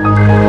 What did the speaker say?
Thank you.